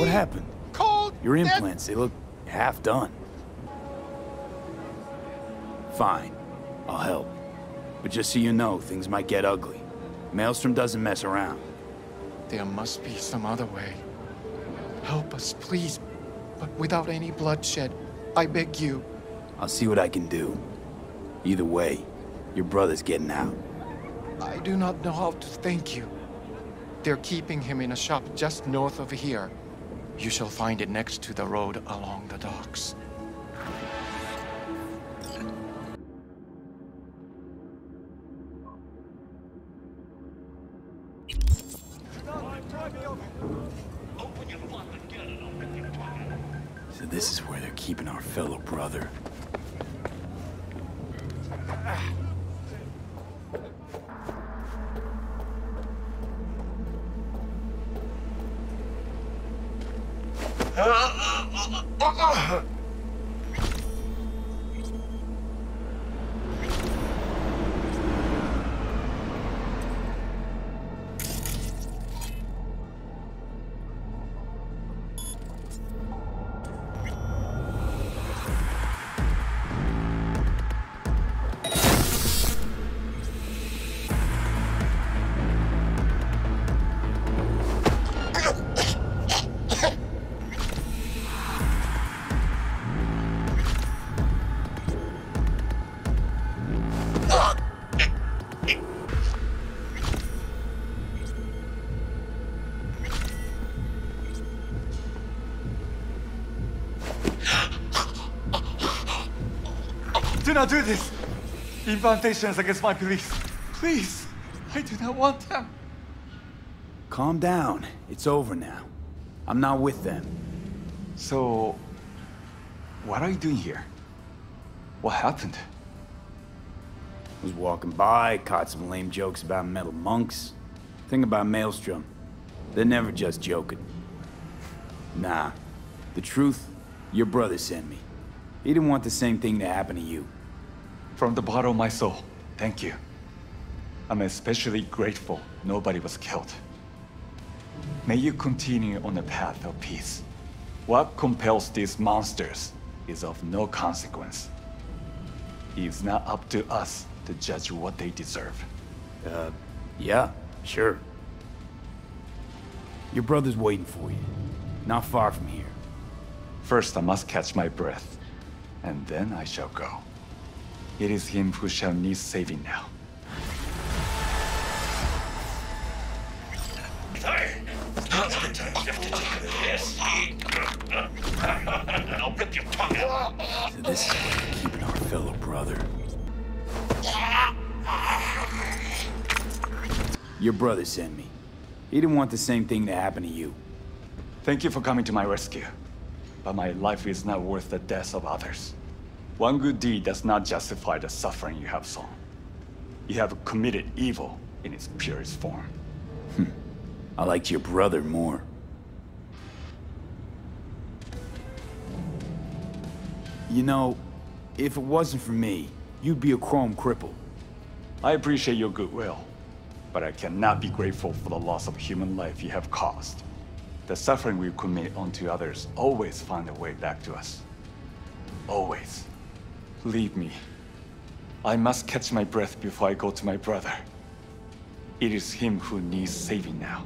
What happened? Cold. Your implants, they look half done. Fine. I'll help. But just so you know, things might get ugly. Maelstrom doesn't mess around. There must be some other way. Help us, please. But without any bloodshed. I beg you. I'll see what I can do. Either way, your brother's getting out. I do not know how to thank you. They're keeping him in a shop just north of here. You shall find it next to the road along the docks. So this is where they're keeping our fellow brother. あああああ Do not do this! Incantations against my police. Please, I do not want them. Calm down. It's over now. I'm not with them. So, what are you doing here? What happened? I Was walking by, caught some lame jokes about metal monks. Thing about Maelstrom, they're never just joking. Nah, the truth, your brother sent me. He didn't want the same thing to happen to you. From the bottom of my soul, thank you. I'm especially grateful nobody was killed. May you continue on the path of peace. What compels these monsters is of no consequence. It is not up to us to judge what they deserve. Uh, yeah, sure. Your brother's waiting for you. Not far from here. First, I must catch my breath, and then I shall go. It is him who shall need saving now. I'll rip your tongue out. So this is where they're keeping our fellow brother. Your brother sent me. He didn't want the same thing to happen to you. Thank you for coming to my rescue. But my life is not worth the deaths of others. One good deed does not justify the suffering you have sown. You have committed evil in its purest form. Hmm. I liked your brother more. You know, if it wasn't for me, you'd be a chrome cripple. I appreciate your goodwill, but I cannot be grateful for the loss of human life you have caused. The suffering we commit onto others always find a way back to us. Always. Leave me. I must catch my breath before I go to my brother. It is him who needs saving now.